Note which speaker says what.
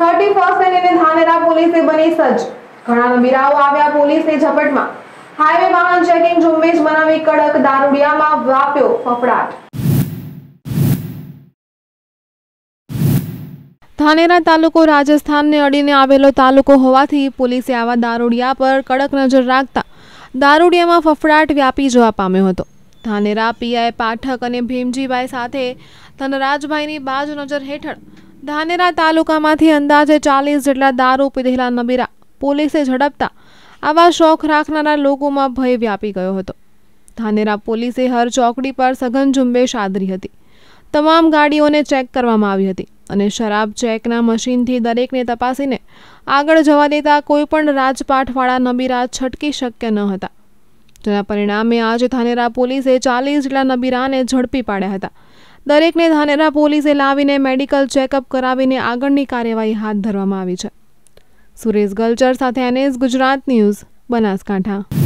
Speaker 1: Thirty first વ્યાપ્યો ફફડાટ. ધાનેરા તાલુકો રાજસ્થાનને અડીને આવેલો તાલુકો હોવાથી પોલીસે આવા દારૂડિયા પર કડક નજર રાખતા દારૂડિયામાં ફફડાટ વ્યાપી જવા પામ્યો હતો. ધાનેરા પીઆઈ પાઠક અને ભીમજીભાઈ સાથે ધનરાજભાઈની બાજ નજર હેઠળ ધાનેરા તાલુકામાંથી અંદાજે ચાલીસ જેટલા દારૂ પીધેલા નબીરા પોલીસે ઝડપતા આવા શોખ રાખનારા લોકોમાં ભય વ્યાપી ગયો હતો. ધાનેરા પોલીસે હર ચોકડી પર સઘન ઝુંબેશ આદરી હતી. તમામ ગાડીઓને ચેક કરવામાં આવી હતી અને શરાબ ચેકના મશીનથી દરેકને તપાસીને આગળ જવા દેતા કોઈપણ રાજપાઠવાળા નબીરા છટકી શક્ય ન હતા. જેના પરિણામે આજે ધાનેરા પોલીસે ચાલીસ જેટલા નબીરાને ઝડપી પાડ્યા હતા. દરેકને ધાનેરા પોલીસે લાવીને મેડિકલ ચેકઅપ કરાવીને આગળની કાર્યવાહી હાથ ધરવામાં આવી છે. સુરેશ ગલચર સાથે એનએસ ગુજરાત ન્યૂઝ, બનાસકાંઠા.